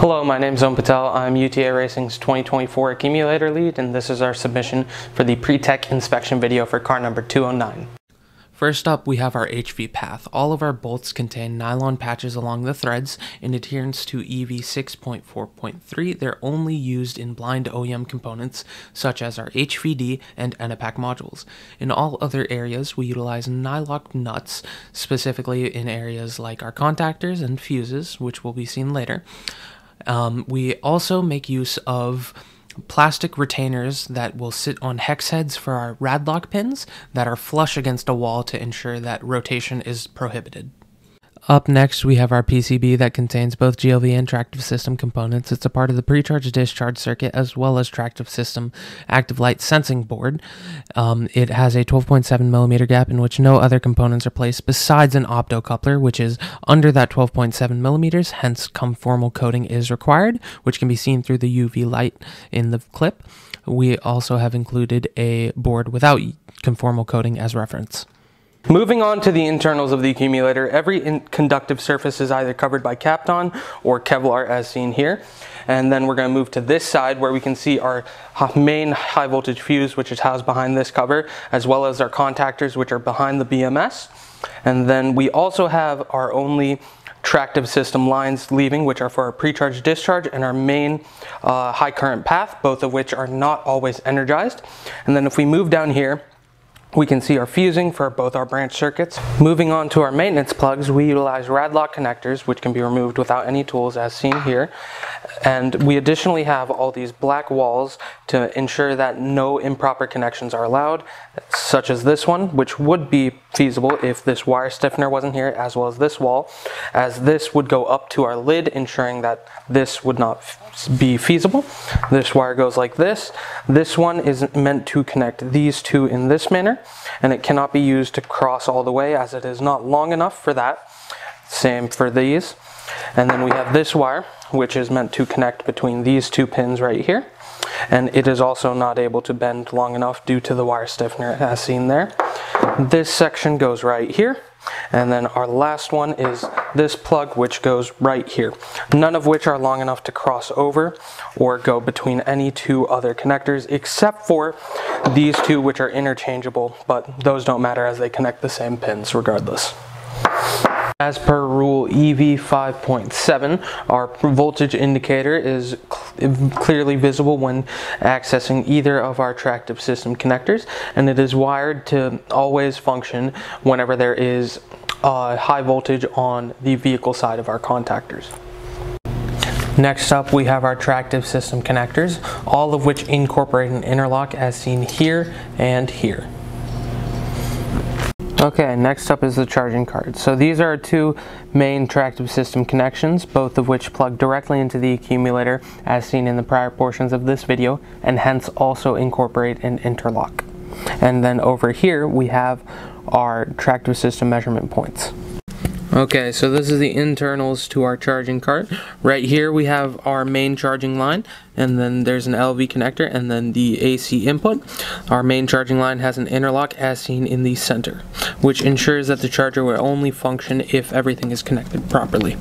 Hello, my name is Om Patel. I'm UTA Racing's 2024 Accumulator Lead, and this is our submission for the pre-tech inspection video for car number 209. First up, we have our HV path. All of our bolts contain nylon patches along the threads. In adherence to EV 6.4.3, they're only used in blind OEM components, such as our HVD and Enepaq modules. In all other areas, we utilize nylock nuts, specifically in areas like our contactors and fuses, which will be seen later. Um, we also make use of plastic retainers that will sit on hex heads for our RadLok pins that are flush against a wall to ensure that rotation is prohibited. Up next, we have our PCB that contains both GLV and tractive system components. It's a part of the pre-charge discharge circuit as well as tractive system active light sensing board. Um, it has a 12.7 millimeter gap in which no other components are placed besides an optocoupler, which is under that 12.7 millimeters, hence conformal coating is required, which can be seen through the UV light in the clip. We also have included a board without conformal coating as reference. Moving on to the internals of the accumulator, every conductive surface is either covered by Kapton or Kevlar as seen here. And then we're going to move to this side where we can see our main high voltage fuse which is housed behind this cover as well as our contactors which are behind the BMS. And then we also have our only tractive system lines leaving, which are for our pre-charge discharge and our main uh, high current path, both of which are not always energized. And then if we move down here, we can see our fusing for both our branch circuits. Moving on to our maintenance plugs, we utilize RadLok connectors, which can be removed without any tools as seen here. And we additionally have all these black walls to ensure that no improper connections are allowed, such as this one, which would be feasible if this wire stiffener wasn't here, as well as this wall, as this would go up to our lid, ensuring that this would not be feasible. This wire goes like this. This one is meant to connect these two in this manner, and it cannot be used to cross all the way as it is not long enough for that. Same for these. And then we have this wire, which is meant to connect between these two pins right here. And it is also not able to bend long enough due to the wire stiffener as seen there. This section goes right here. And then our last one is this plug, which goes right here. None of which are long enough to cross over or go between any two other connectors, except for these two, which are interchangeable, but those don't matter as they connect the same pins regardless. As per rule EV 5.7, our voltage indicator is cl clearly visible when accessing either of our tractive system connectors, and it is wired to always function whenever there is uh, high voltage on the vehicle side of our contactors. Next up we have our tractive system connectors, all of which incorporate an interlock as seen here and here. Okay, next up is the charging cart. So these are two main tractive system connections, both of which plug directly into the accumulator as seen in the prior portions of this video, and hence also incorporate an interlock. And then over here we have our tractive system measurement points. Okay, so this is the internals to our charging cart. Right here we have our main charging line, and then there's an LV connector, and then the AC input. Our main charging line has an interlock as seen in the center, which ensures that the charger will only function if everything is connected properly.